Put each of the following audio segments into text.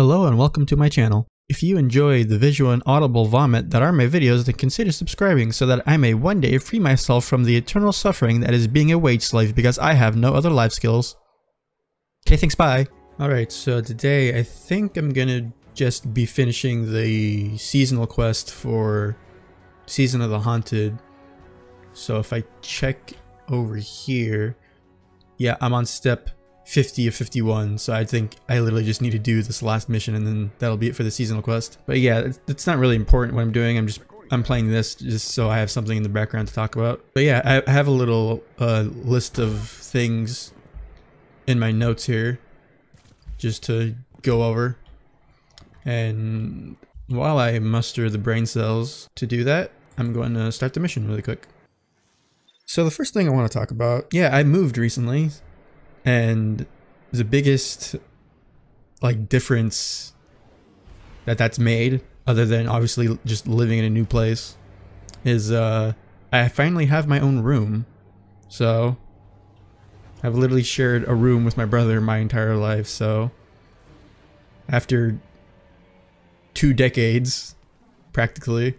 Hello and welcome to my channel. If you enjoy the visual and audible vomit that are my videos, then consider subscribing so that I may one day free myself from the eternal suffering that is being a wage slave because I have no other life skills. Okay, thanks, bye. Alright, so today I think I'm gonna just be finishing the seasonal quest for Season of the Haunted. So if I check over here, yeah, I'm on step 50 of 51, so I think I literally just need to do this last mission and then that'll be it for the seasonal quest. But yeah, it's, it's not really important what I'm doing, I'm just I'm playing this just so I have something in the background to talk about. But yeah, I, have a little uh, list of things in my notes here just to go over. And while I muster the brain cells to do that, I'm going to start the mission really quick. So the first thing I want to talk about, yeah, I moved recently, and the biggest like difference that that's made other than obviously just living in a new place is uh I finally have my own room. So I've literally shared a room with my brother my entire life, so after two decades practically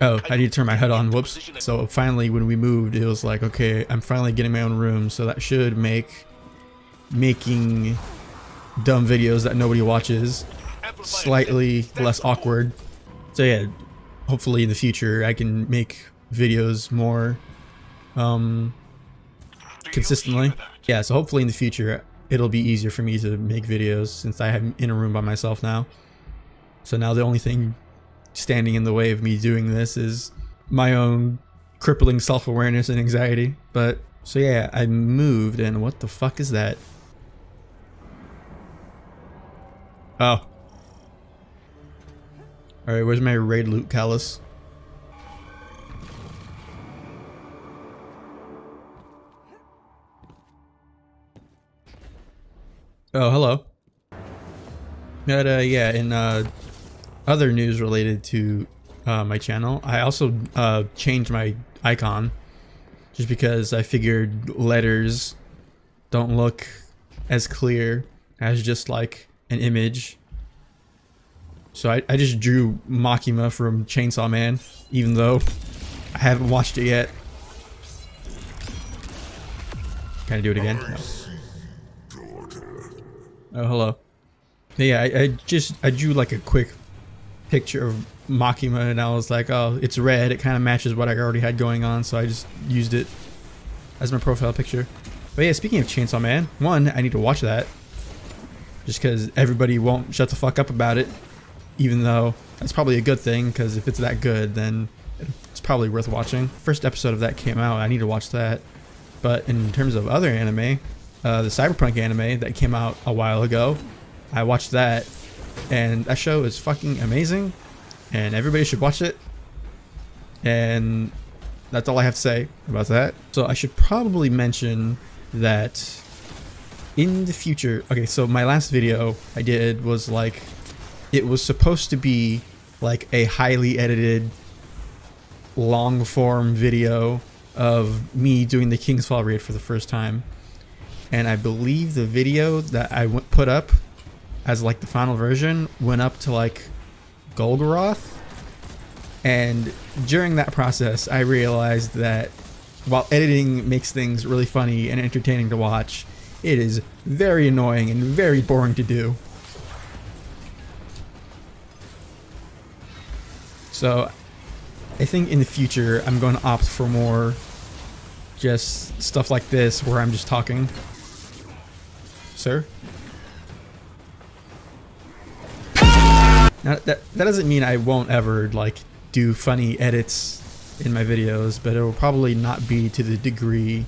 Oh, I need to turn my head on. Whoops. So finally, when we moved, it was like, okay, I'm finally getting my own room. So that should make making dumb videos that nobody watches slightly less awkward. So yeah, hopefully in the future I can make videos more um, consistently. Yeah, so hopefully in the future it'll be easier for me to make videos since I am in a room by myself now. So now the only thing standing in the way of me doing this is my own crippling self-awareness and anxiety. But so yeah, I moved and what the fuck is that? Oh. Alright, where's my raid loot Calus? Oh, hello. But, uh, yeah, in, uh, other news related to uh, my channel, I also uh, changed my icon just because I figured letters don't look as clear as just like an image. So I, I just drew Makima from Chainsaw Man, even though I haven't watched it yet. Can I do it again? No. Oh, hello. Yeah, I, I just, I drew like a quick picture of Makima and I was like, oh, it's red. It kind of matches what I already had going on, so I just used it as my profile picture. But yeah, speaking of Chainsaw Man, one, I need to watch that. Just because everybody won't shut the fuck up about it. Even though that's probably a good thing, because if it's that good, then it's probably worth watching. First episode of that came out, I need to watch that. But in terms of other anime, uh, the Cyberpunk anime that came out a while ago, I watched that and that show is fucking amazing, and everybody should watch it. And that's all I have to say about that. So I should probably mention that in the future, okay, so my last video I did was like, it was supposed to be like a highly edited long form video of me doing the King's Fall raid for the first time. And I believe the video that I put up as like the final version went up to like Golgoroth. And during that process, I realized that while editing makes things really funny and entertaining to watch, it is very annoying and very boring to do. So I think in the future, I'm going to opt for more just stuff like this where I'm just talking. Sir? Now, that, that doesn't mean I won't ever like do funny edits in my videos, but it will probably not be to the degree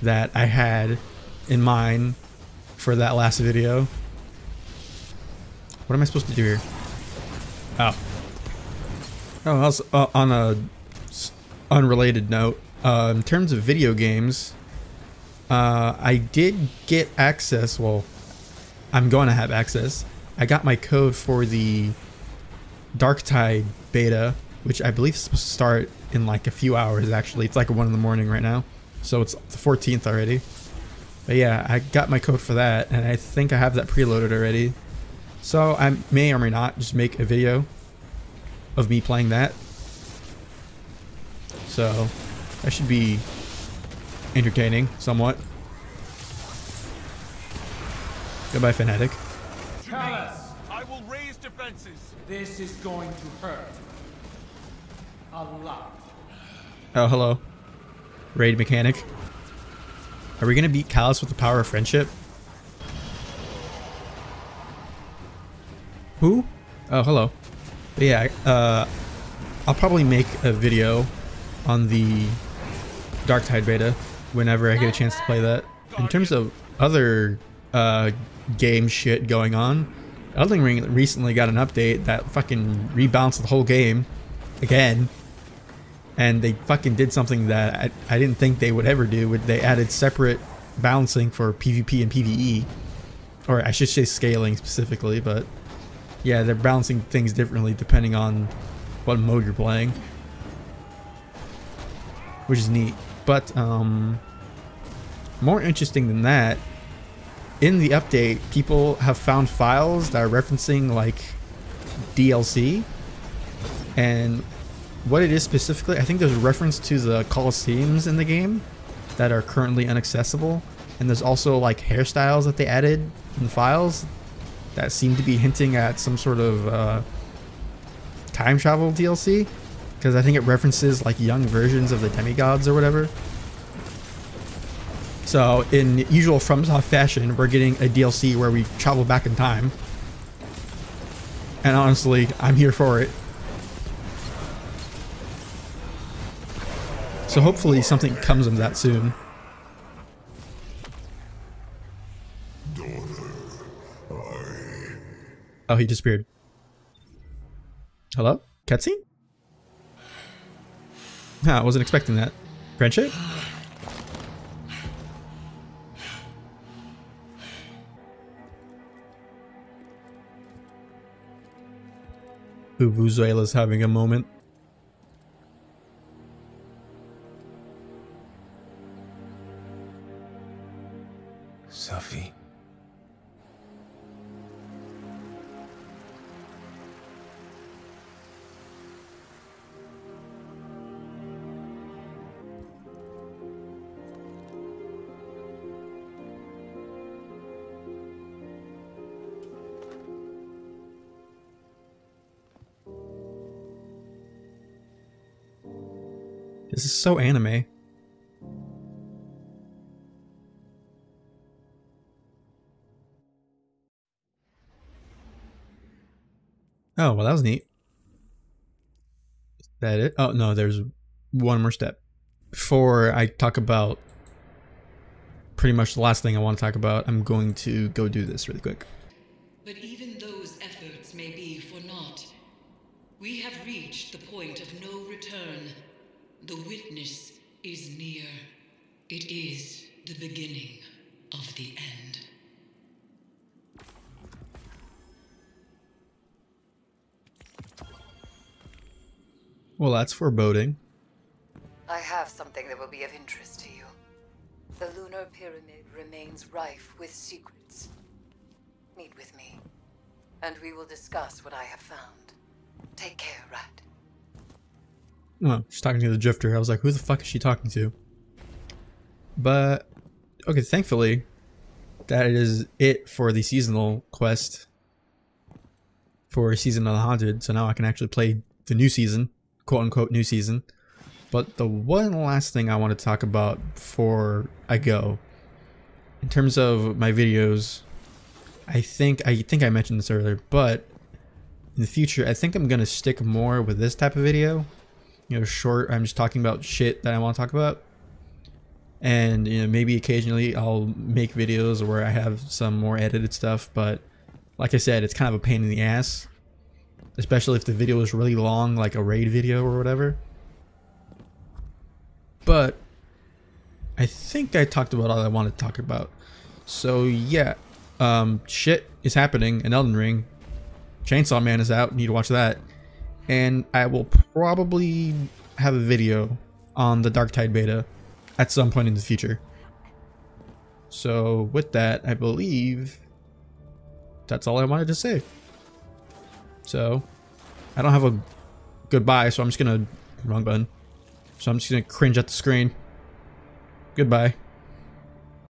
that I had in mind for that last video. What am I supposed to do here? Oh. Oh, uh, on a unrelated note, uh, in terms of video games, uh, I did get access, well, I'm going to have access. I got my code for the Darktide beta, which I believe is supposed to start in like a few hours actually. It's like 1 in the morning right now. So it's the 14th already. But yeah, I got my code for that, and I think I have that preloaded already. So I may or may not just make a video of me playing that. So that should be entertaining somewhat. Goodbye, Fanatic. Chalice, I will raise defenses. This is going to hurt. A lot. Oh, hello. Raid mechanic. Are we gonna beat Calus with the power of friendship? Who? Oh, hello. But yeah, uh, I'll probably make a video on the Darktide beta whenever I get a chance to play that. In terms of other uh, game shit going on, Elden Ring recently got an update that fucking rebalanced the whole game again. And they fucking did something that I, I didn't think they would ever do. They added separate balancing for PvP and PvE. Or I should say scaling specifically, but yeah, they're balancing things differently depending on what mode you're playing. Which is neat. But um, more interesting than that, in the update, people have found files that are referencing like DLC. And what it is specifically, I think there's a reference to the Colosseums in the game that are currently inaccessible. And there's also like hairstyles that they added in the files that seem to be hinting at some sort of uh, time travel DLC. Because I think it references like young versions of the demigods or whatever. So in usual FromSoft fashion, we're getting a DLC where we travel back in time. And honestly, I'm here for it. So hopefully something comes of that soon. Oh, he disappeared. Hello? Cutscene? Nah, I wasn't expecting that. Friendship? Vuvuzella's having a moment. This is so anime. Oh, well that was neat. Is that it? Oh, no, there's one more step. Before I talk about pretty much the last thing I want to talk about, I'm going to go do this really quick. But even those efforts may be for naught. We have reached the point of no return. The witness is near. It is the beginning of the end. Well, that's foreboding. I have something that will be of interest to you. The lunar pyramid remains rife with secrets. Meet with me, and we will discuss what I have found. Take care, Rat. She's talking to the drifter. I was like, who the fuck is she talking to? But, okay, thankfully, that is it for the seasonal quest for Season of the Haunted. So now I can actually play the new season, quote unquote new season. But the one last thing I want to talk about before I go, in terms of my videos, I think I think I mentioned this earlier, but in the future, I think I'm gonna stick more with this type of video. You know, short. I'm just talking about shit that I want to talk about, and you know, maybe occasionally I'll make videos where I have some more edited stuff. But like I said, it's kind of a pain in the ass, especially if the video is really long, like a raid video or whatever. But I think I talked about all I wanted to talk about. So yeah, um, shit is happening in Elden Ring. Chainsaw Man is out. You need to watch that. And I will probably have a video on the Darktide beta at some point in the future. So with that, I believe that's all I wanted to say. So I don't have a goodbye, so I'm just gonna wrong button. So I'm just gonna cringe at the screen. Goodbye.